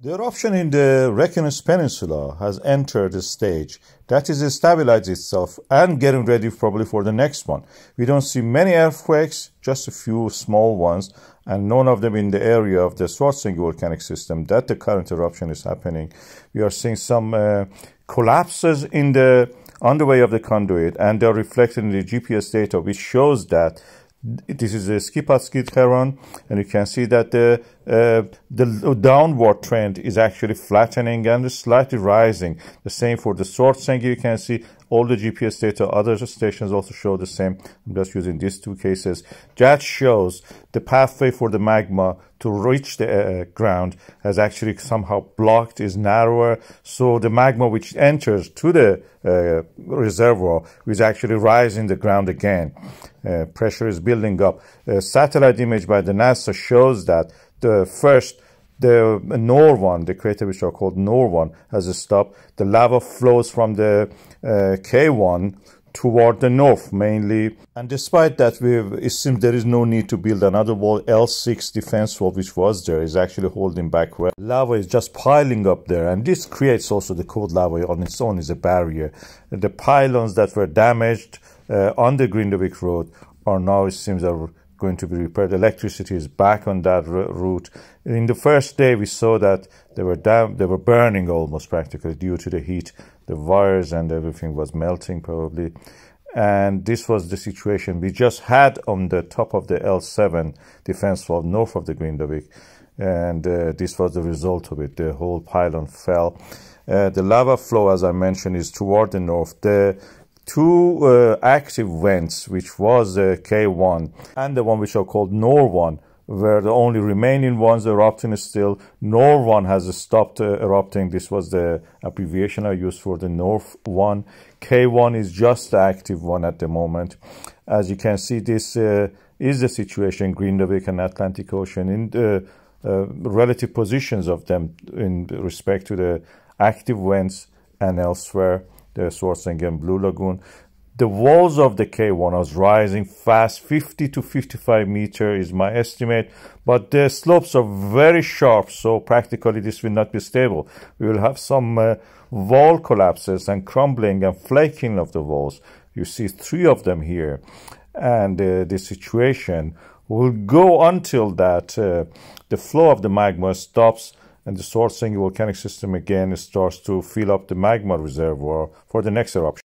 The eruption in the Reykjanes Peninsula has entered a stage that is stabilized itself and getting ready probably for the next one. We don't see many earthquakes, just a few small ones, and none of them in the area of the Svartsengi volcanic system that the current eruption is happening. We are seeing some uh, collapses in the on the way of the conduit, and they're reflected in the GPS data, which shows that this is a Skipastígshraun, and you can see that the uh, the downward trend is actually flattening and slightly rising. The same for the Svartsengi. You can see all the GPS data. Other stations also show the same. I'm just using these two cases. That shows the pathway for the magma to reach the uh, ground has actually somehow blocked, is narrower. So the magma which enters to the uh, reservoir is actually rising the ground again. Uh, pressure is building up. A satellite image by the NASA shows that the first the NOR one, the crater which are called NOR one, has stopped. The lava flows from the uh, K1 toward the north mainly. And despite that, it seems there is no need to build another wall. L6 defense wall, which was there, is actually holding back well. Lava is just piling up there, and this creates also the cold lava on its own is a barrier. The pylons that were damaged uh, on the Grindavik Road are now, it seems, are going to be repaired. Electricity is back on that route. In the first day, we saw that they were down, they were burning almost practically due to the heat. The wires and everything was melting probably. And this was the situation we just had on the top of the L7 defense wall north of the Grindavik. And uh, this was the result of it. The whole pylon fell. Uh, the lava flow, as I mentioned, is toward the north. The two uh, active vents, which was the K1 and the one which are called NOR1, were the only remaining ones erupting still. NOR1 has stopped uh, erupting. This was the abbreviation I used for the North one. K1 is just the active one at the moment. As you can see, this uh, is the situation in Grindavik and Atlantic Ocean in the uh, relative positions of them in respect to the active vents and elsewhere the Svartsengi Blue Lagoon. The walls of the K1 was rising fast, 50 to 55 meter is my estimate, but the slopes are very sharp, so practically this will not be stable. We will have some uh, wall collapses and crumbling and flaking of the walls. You see three of them here, and uh, the situation will go until that uh, the flow of the magma stops and the Svartsengi volcanic system again starts to fill up the magma reservoir for the next eruption.